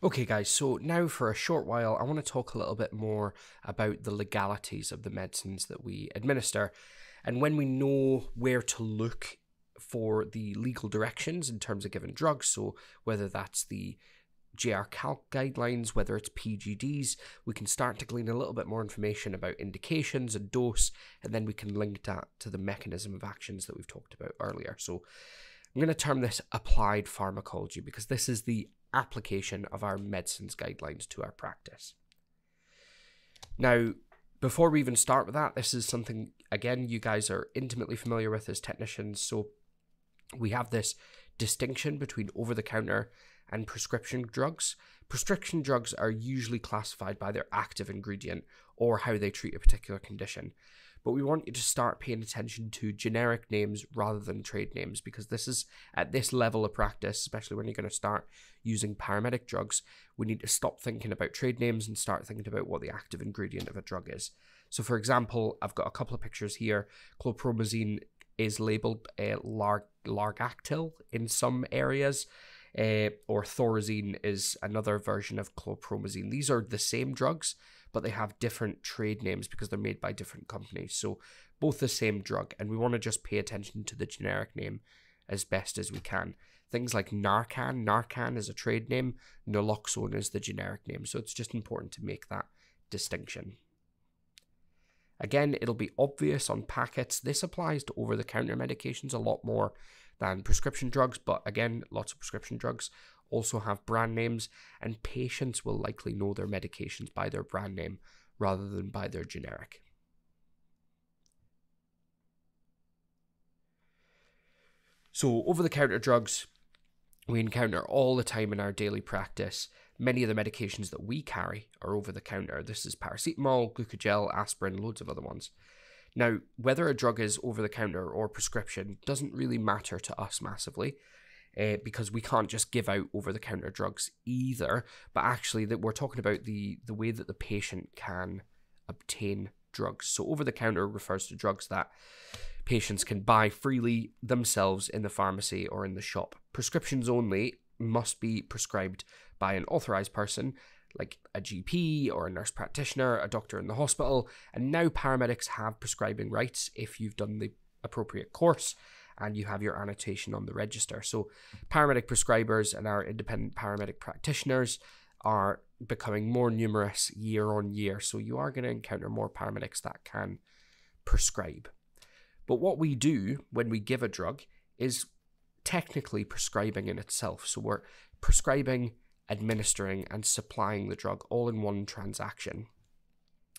Okay, guys, so now for a short while, I want to talk a little bit more about the legalities of the medicines that we administer. And when we know where to look for the legal directions in terms of given drugs, so whether that's the JR Calc guidelines, whether it's PGDs, we can start to glean a little bit more information about indications and dose, and then we can link that to the mechanism of actions that we've talked about earlier. So I'm going to term this applied pharmacology because this is the application of our medicines guidelines to our practice. Now, before we even start with that, this is something, again, you guys are intimately familiar with as technicians. So we have this distinction between over the counter and prescription drugs. Prescription drugs are usually classified by their active ingredient or how they treat a particular condition but we want you to start paying attention to generic names rather than trade names because this is at this level of practice, especially when you're going to start using paramedic drugs, we need to stop thinking about trade names and start thinking about what the active ingredient of a drug is. So, for example, I've got a couple of pictures here. Chlorpromazine is labeled uh, Lar- Largactil in some areas. Uh, or thorazine is another version of chlorpromazine. These are the same drugs, but they have different trade names because they're made by different companies. So both the same drug, and we want to just pay attention to the generic name as best as we can. Things like Narcan, Narcan is a trade name, Naloxone is the generic name. So it's just important to make that distinction. Again, it'll be obvious on packets. This applies to over the counter medications a lot more than prescription drugs, but again, lots of prescription drugs also have brand names, and patients will likely know their medications by their brand name rather than by their generic. So, over the counter drugs, we encounter all the time in our daily practice. Many of the medications that we carry are over the counter. This is paracetamol, glucogel, aspirin, loads of other ones. Now, whether a drug is over the counter or prescription doesn't really matter to us massively uh, because we can't just give out over the counter drugs either. But actually, that we're talking about the the way that the patient can obtain drugs. So over the counter refers to drugs that patients can buy freely themselves in the pharmacy or in the shop. Prescriptions only must be prescribed by an authorized person like a GP or a nurse practitioner, a doctor in the hospital, and now paramedics have prescribing rights if you've done the appropriate course and you have your annotation on the register. So, paramedic prescribers and our independent paramedic practitioners are becoming more numerous year on year. So, you are going to encounter more paramedics that can prescribe. But what we do when we give a drug is technically prescribing in itself. So, we're prescribing, administering, and supplying the drug all in one transaction.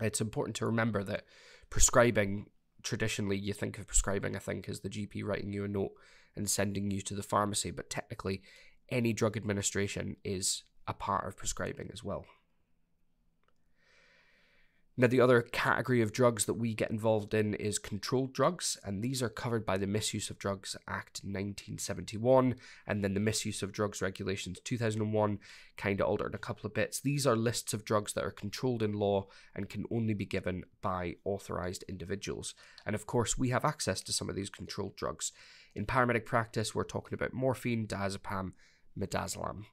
It's important to remember that prescribing traditionally you think of prescribing, I think, as the GP writing you a note and sending you to the pharmacy, but technically, any drug administration is a part of prescribing as well. Now, the other category of drugs that we get involved in is controlled drugs, and these are covered by the Misuse of Drugs Act 1971, and then the Misuse of Drugs Regulations 2001 kind of altered a couple of bits. These are lists of drugs that are controlled in law and can only be given by authorized individuals. And of course, we have access to some of these controlled drugs. In paramedic practice, we're talking about morphine, diazepam, midazolam.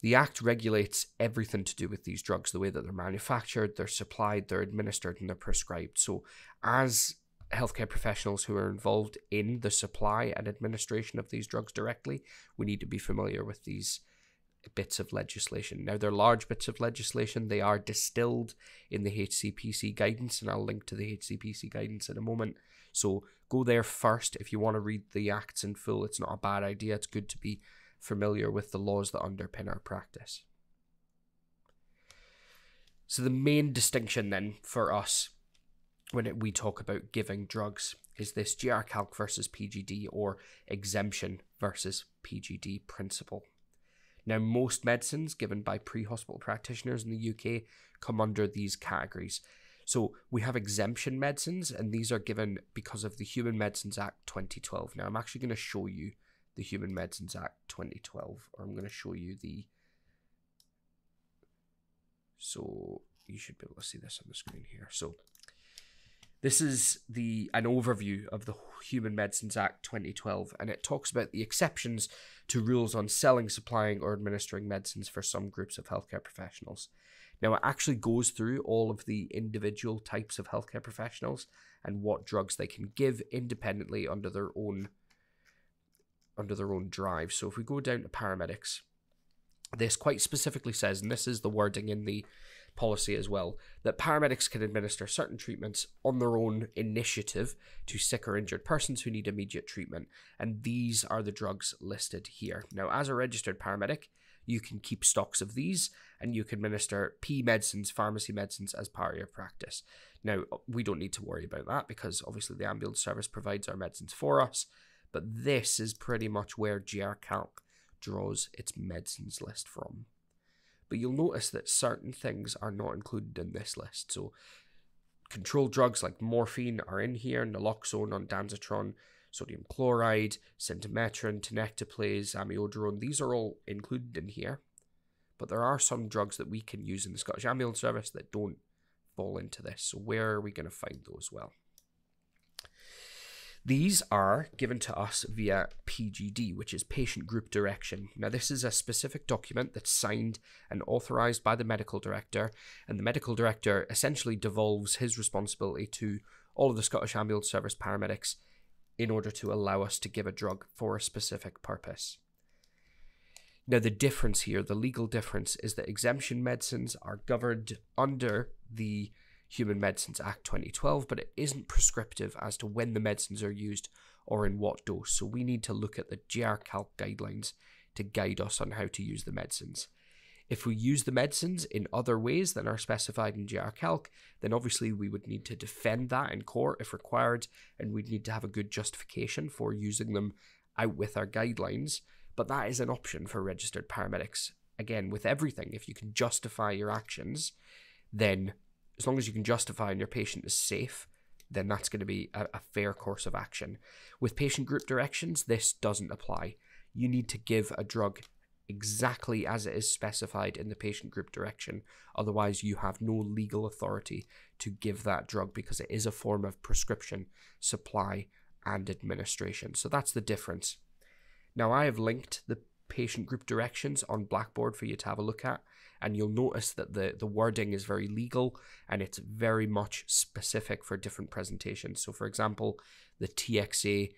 The Act regulates everything to do with these drugs the way that they're manufactured, they're supplied, they're administered, and they're prescribed. So, as healthcare professionals who are involved in the supply and administration of these drugs directly, we need to be familiar with these bits of legislation. Now, they're large bits of legislation, they are distilled in the HCPC guidance, and I'll link to the HCPC guidance in a moment. So, go there first if you want to read the acts in full. It's not a bad idea, it's good to be familiar with the laws that underpin our practice. So, the main distinction then for us when it, we talk about giving drugs is this JR Calc versus PGD or exemption versus PGD principle. Now, most medicines given by pre hospital practitioners in the UK come under these categories. So, we have exemption medicines, and these are given because of the Human Medicines Act 2012. Now, I'm actually going to show you the Human Medicines Act 2012, or I'm going to show you the. So you should be able to see this on the screen here. So This is the an overview of the Human Medicines Act 2012, and it talks about the exceptions to rules on selling, supplying, or administering medicines for some groups of healthcare professionals. Now, it actually goes through all of the individual types of healthcare professionals and what drugs they can give independently under their own under their own drive. So, if we go down to paramedics, this quite specifically says, and this is the wording in the policy as well that paramedics can administer certain treatments on their own initiative to sick or injured persons who need immediate treatment. And these are the drugs listed here. Now, as a registered paramedic, you can keep stocks of these and you can administer P medicines, pharmacy medicines as part of your practice. Now, we don't need to worry about that because obviously the ambulance service provides our medicines for us. But this is pretty much where JR Calc draws its medicines list from but you'll notice that certain things are not included in this list. So, controlled drugs like morphine are in here, naloxone, ondansetron, sodium chloride, Syntometrine, tenecteplase, amiodarone. These are all included in here. But there are some drugs that we can use in the Scottish Ambulance Service that don't fall into this. So, where are we going to find those? Well, these are given to us via PGD, which is Patient Group Direction. Now, this is a specific document that's signed and authorized by the medical director, and the medical director essentially devolves his responsibility to all of the Scottish Ambulance Service paramedics in order to allow us to give a drug for a specific purpose. Now, the difference here, the legal difference, is that exemption medicines are governed under the Human Medicines Act 2012, but it isn't prescriptive as to when the medicines are used or in what dose. So we need to look at the JR Calc guidelines to guide us on how to use the medicines. If we use the medicines in other ways than are specified in JR Calc, then obviously we would need to defend that in court if required, and we'd need to have a good justification for using them out with our guidelines. But that is an option for registered paramedics. Again, with everything, if you can justify your actions, then as long as you can justify and your patient is safe, then that's going to be a, a, fair course of action. With patient group directions, this doesn't apply. You need to give a drug exactly as it is specified in the patient group direction. Otherwise, you have no legal authority to give that drug because it is a form of prescription, supply, and administration. So that's the difference. Now, I have linked the patient group directions on Blackboard for you to have a look at and you'll notice that the the wording is very legal and it's very much specific for different presentations. So, for example, the TXA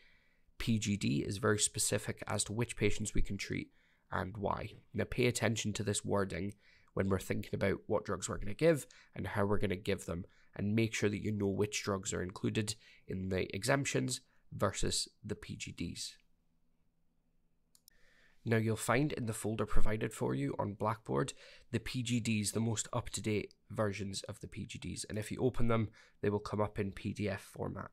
PGD is very specific as to which patients we can treat and why. Now, pay attention to this wording when we're thinking about what drugs we're going to give and how we're going to give them, and make sure that you know which drugs are included in the exemptions versus the PGDs. Now you'll find in the folder provided for you on Blackboard the PGDs, the most up to date versions of the PGDs, and if you open them, they will come up in PDF format.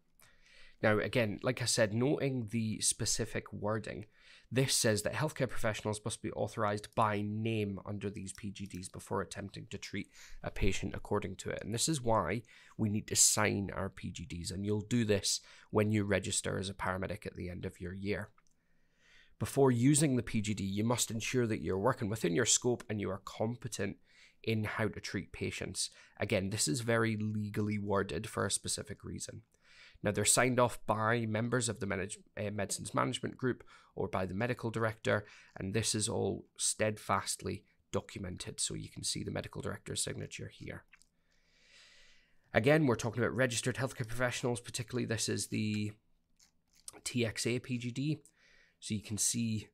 Now, again, like I said, noting the specific wording, this says that healthcare professionals must be authorized by name under these PGDs before attempting to treat a patient according to it. And this is why we need to sign our PGDs, and you'll do this when you register as a paramedic at the end of your year. Before using the PGD, you must ensure that you're working within your scope and you are competent in how to treat patients. Again, this is very legally worded for a specific reason. Now, they're signed off by members of the manage- uh, medicines management group or by the medical director, and this is all steadfastly documented. So you can see the medical director's signature here. Again, we're talking about registered healthcare professionals, particularly this is the TXA PGD. So you can see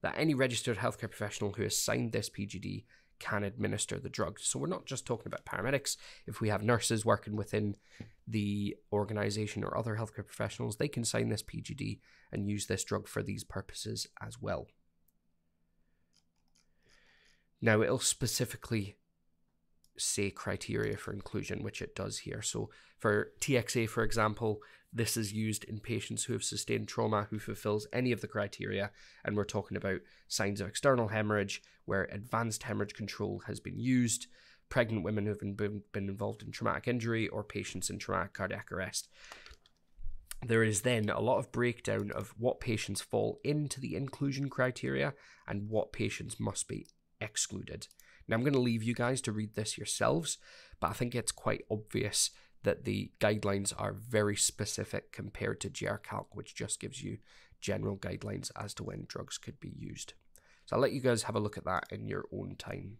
that any registered healthcare professional who has signed this PGD can administer the drug. So we're not just talking about paramedics. If we have nurses working within the organization or other healthcare professionals, they can sign this PGD and use this drug for these purposes as well. Now it'll specifically say criteria for inclusion, which it does here. So for TXA, for example, this is used in patients who have sustained trauma who fulfills any of the criteria, and we're talking about signs of external hemorrhage where advanced hemorrhage control has been used, pregnant women who have been, been involved in traumatic injury, or patients in traumatic cardiac arrest. There is then a lot of breakdown of what patients fall into the inclusion criteria and what patients must be excluded. Now, I'm going to leave you guys to read this yourselves, but I think it's quite obvious that the guidelines are very specific compared to JRCalc, which just gives you general guidelines as to when drugs could be used. So I'll let you guys have a look at that in your own time.